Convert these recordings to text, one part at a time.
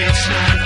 it's not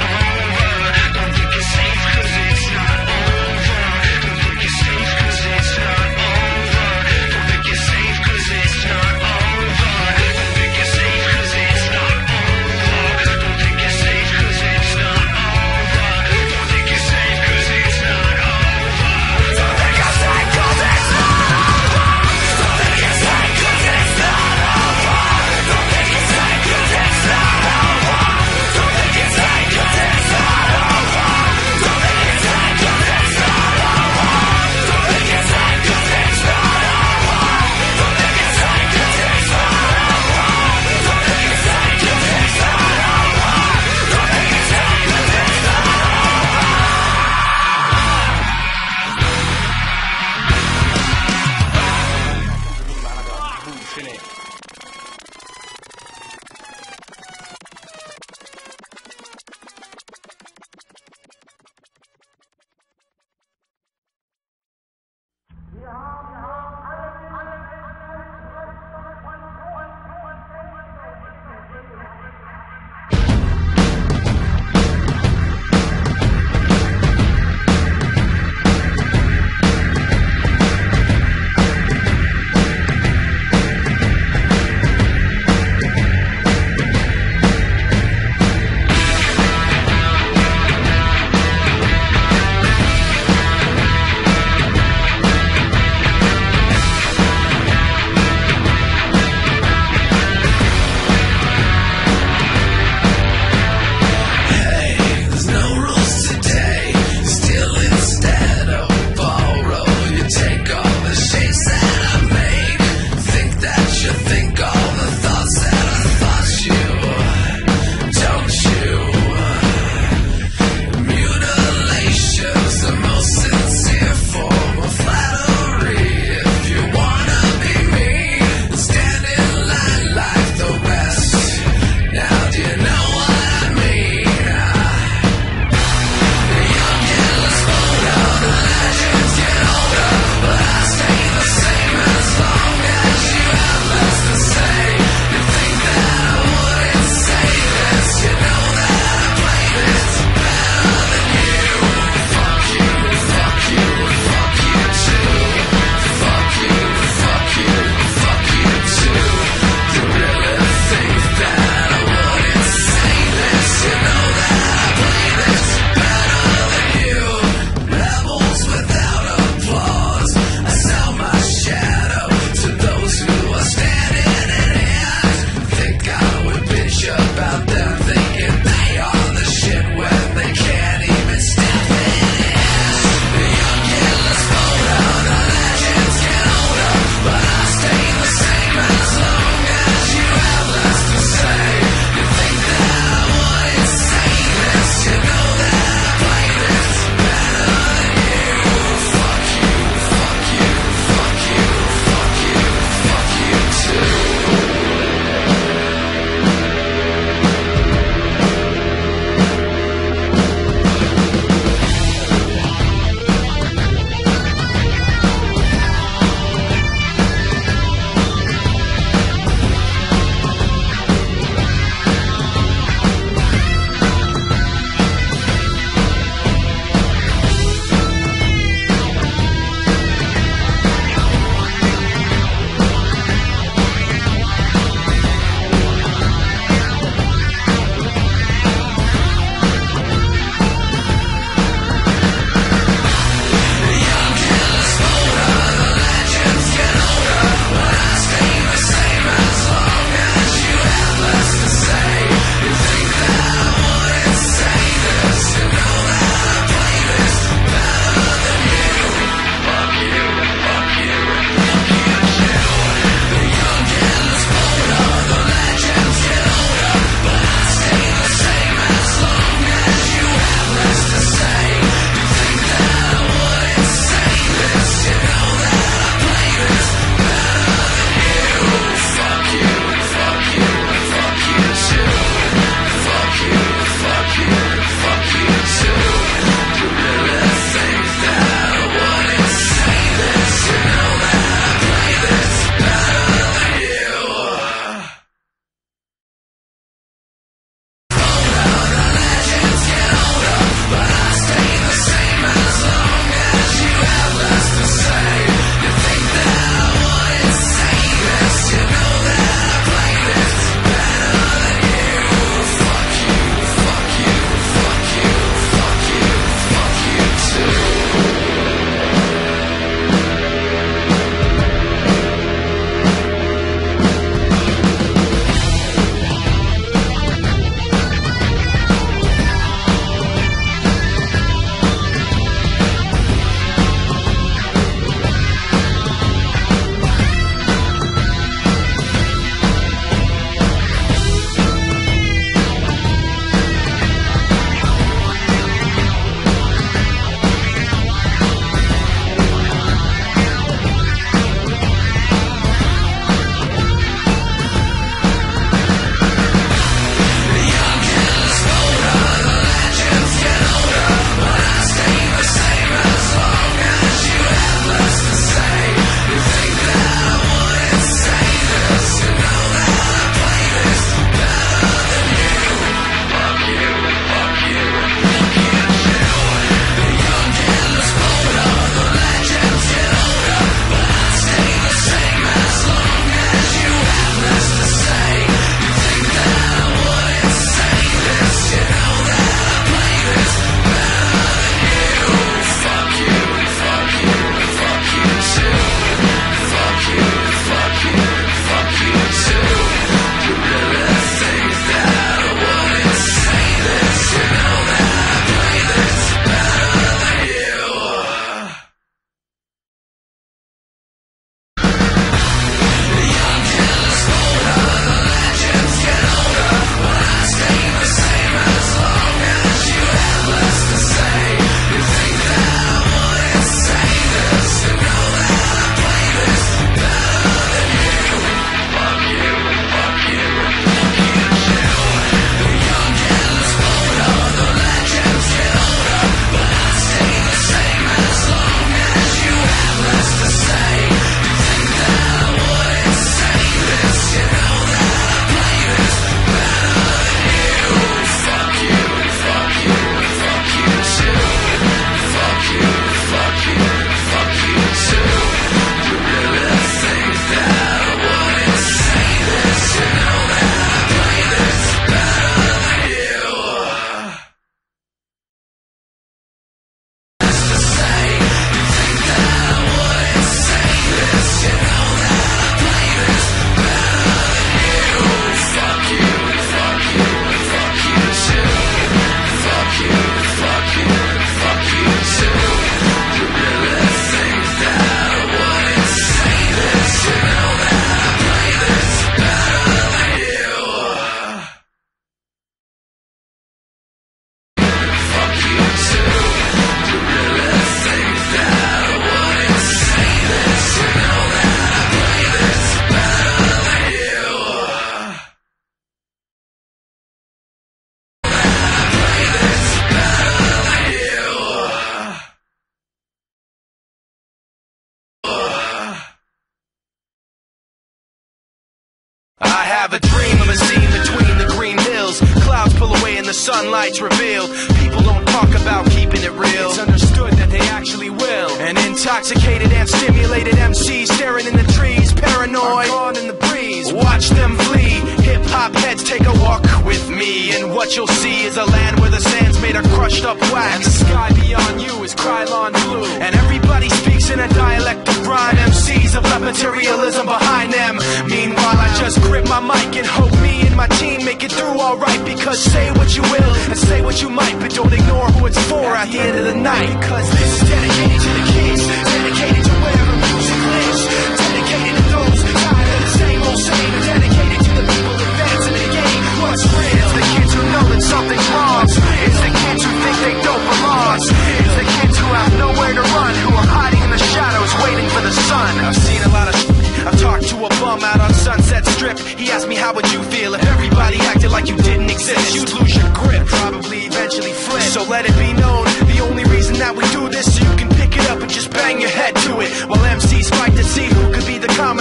sunlight's revealed. People don't talk about keeping it real. It's understood that they actually will. An intoxicated and stimulated MC staring in the trees, paranoid. Gone in the breeze. Watch them flee. Hip hop heads take a walk with me, and what you'll see is a land where the sand's made of crushed up And the wax. sky beyond you is Krylon blue. And everybody speaks in a dialect of rhyme. MCs have left materialism behind them. Meanwhile, I just grip my mic and hope me and my team make it through alright. Because say what you will and say what you might, but don't ignore who it's for at the end of the night. Because this is dedicated to the kids, dedicated to wherever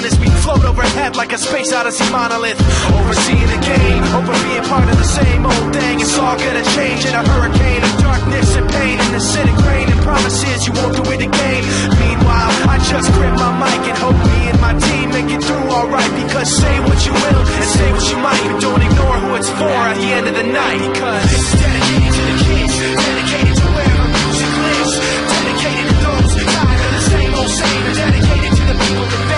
coming as we float overhead like a space odyssey monolith. Overseeing the game, over being part of the same old thing. It's all gonna change in a hurricane of darkness and pain in the acidic rain and promises you won't do it again. Meanwhile, I just grip my mic and hope me and my team make it through alright. Because say what you will and say what you might, but don't ignore who it's for at the end of the night. Because it's dedicated to the kids, dedicated to where wherever music lives, dedicated to those tired of the same old same, and dedicated to the people